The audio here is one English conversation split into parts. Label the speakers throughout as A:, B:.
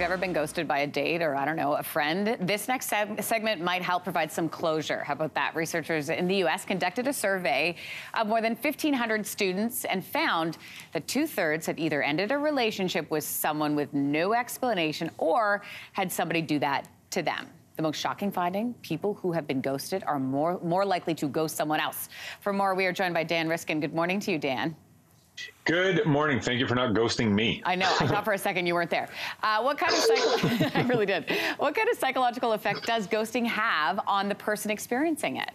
A: you've ever been ghosted by a date or, I don't know, a friend, this next seg segment might help provide some closure. How about that? Researchers in the U.S. conducted a survey of more than 1,500 students and found that two thirds had either ended a relationship with someone with no explanation or had somebody do that to them. The most shocking finding, people who have been ghosted are more, more likely to ghost someone else. For more, we are joined by Dan Riskin. Good morning to you, Dan.
B: Good morning. Thank you for not ghosting me.
A: I know. I thought for a second you weren't there. Uh, what kind of psycho- I really did. What kind of psychological effect does ghosting have on the person experiencing it?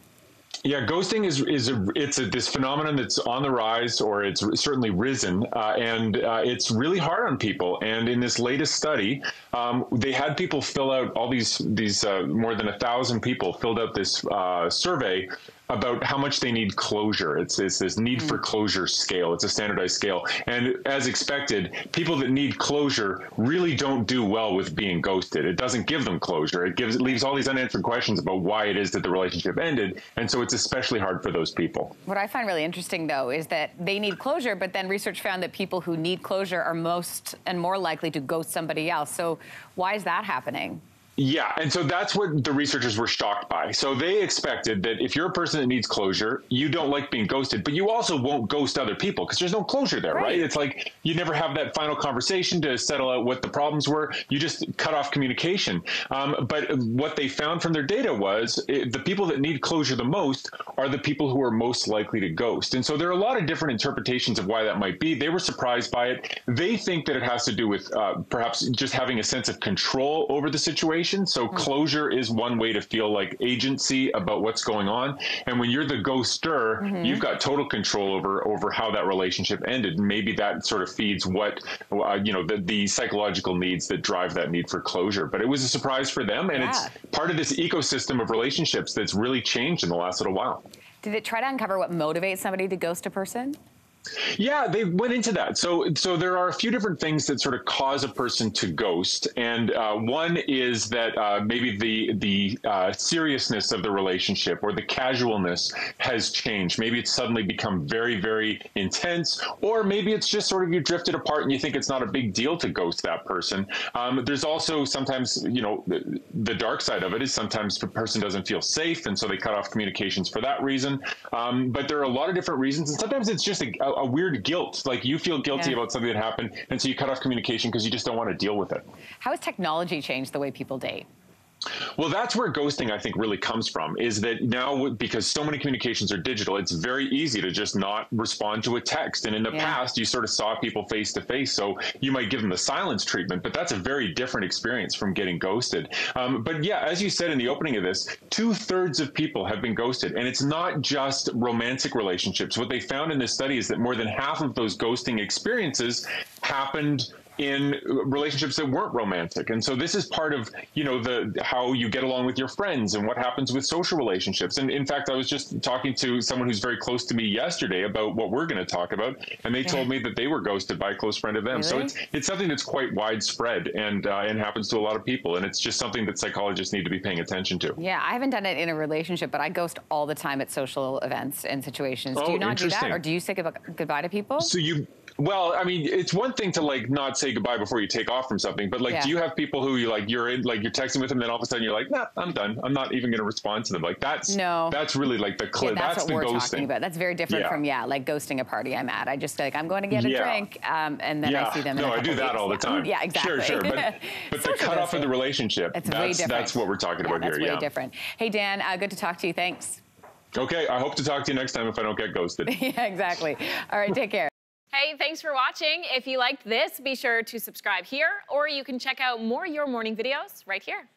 B: Yeah, ghosting is is a, it's a, this phenomenon that's on the rise, or it's certainly risen, uh, and uh, it's really hard on people. And in this latest study, um, they had people fill out all these these uh, more than a thousand people filled out this uh, survey about how much they need closure. It's, it's this need mm. for closure scale. It's a standardized scale. And as expected, people that need closure really don't do well with being ghosted. It doesn't give them closure. It gives it leaves all these unanswered questions about why it is that the relationship ended. And so it's especially hard for those people.
A: What I find really interesting though is that they need closure, but then research found that people who need closure are most and more likely to ghost somebody else. So why is that happening?
B: Yeah, and so that's what the researchers were shocked by. So they expected that if you're a person that needs closure, you don't like being ghosted, but you also won't ghost other people because there's no closure there, right. right. It's like you never have that final conversation to settle out what the problems were. You just cut off communication. Um, but what they found from their data was it, the people that need closure the most are the people who are most likely to ghost. And so there are a lot of different interpretations of why that might be. They were surprised by it. They think that it has to do with uh, perhaps just having a sense of control over the situation So mm-hmm. closure is one way to feel like agency about what's going on. And when you're the ghoster, mm-hmm. you've got total control over over how that relationship ended. Maybe that sort of feeds what uh, you know the, the psychological needs that drive that need for closure. But it was a surprise for them, and yeah. it's part of this ecosystem of relationships that's really changed in the last little while.
A: Did it try to uncover what motivates somebody to ghost a person?
B: Yeah, they went into that. So, so there are a few different things that sort of cause a person to ghost, and uh, one is that uh, maybe the the uh, seriousness of the relationship or the casualness has changed. Maybe it's suddenly become very, very intense, or maybe it's just sort of you drifted apart and you think it's not a big deal to ghost that person. Um, there's also sometimes, you know, the, the, dark side of it is sometimes the person doesn't feel safe, and so they cut off communications for that reason. Um, but there are a lot of different reasons, and sometimes it's just a, a a weird guilt. Like you feel guilty yeah. about something that happened, and so you cut off communication because you just don't want to deal with it.
A: How has technology changed the way people date?
B: Well, that's where ghosting, I think, really comes from. Is that now because so many communications are digital, it's very easy to just not respond to a text. And in the yeah. past, you sort of saw people face to face, so you might give them the silence treatment, but that's a very different experience from getting ghosted. Um, but yeah, as you said in the opening of this, two thirds of people have been ghosted, and it's not just romantic relationships. What they found in this study is that more than half of those ghosting experiences happened in relationships that weren't romantic. And so this is part of, you know, the how you get along with your friends and what happens with social relationships. And in fact, I was just talking to someone who's very close to me yesterday about what we're going to talk about, and they told me that they were ghosted by a close friend of them. Really? So it's it's something that's quite widespread and uh, and happens to a lot of people, and it's just something that psychologists need to be paying attention to.
A: Yeah, I haven't done it in a relationship, but I ghost all the time at social events and situations. Oh, do you not do that, or do you say goodbye to people?
B: So you well, I mean, it's one thing to like not say goodbye before you take off from something, but like, yeah. do you have people who you like you're in like you're texting with them, and then all of a sudden you're like, nah, I'm done. I'm not even going to respond to them. Like that's no, that's really like the cl-
A: yeah, that's,
B: that's,
A: what
B: the
A: we're
B: ghosting.
A: talking about. That's very different yeah. from yeah, like ghosting a party I'm at. I just like I'm going to get a drink, um, and then I see them.
B: No,
A: I
B: do that
A: weeks.
B: all the time.
A: Yeah, exactly.
B: Sure, sure, but but the cutoff of the relationship.
A: It's
B: that's,
A: way different.
B: That's what we're talking about
A: that's
B: here.
A: That's way different. Hey Dan, uh, good to talk to you. Thanks.
B: Okay, I hope to talk to you next time if I don't get ghosted.
A: yeah, exactly. All right, take care.
C: Hey, thanks for watching. If you liked this, be sure to subscribe here, or you can check out more Your Morning videos right here.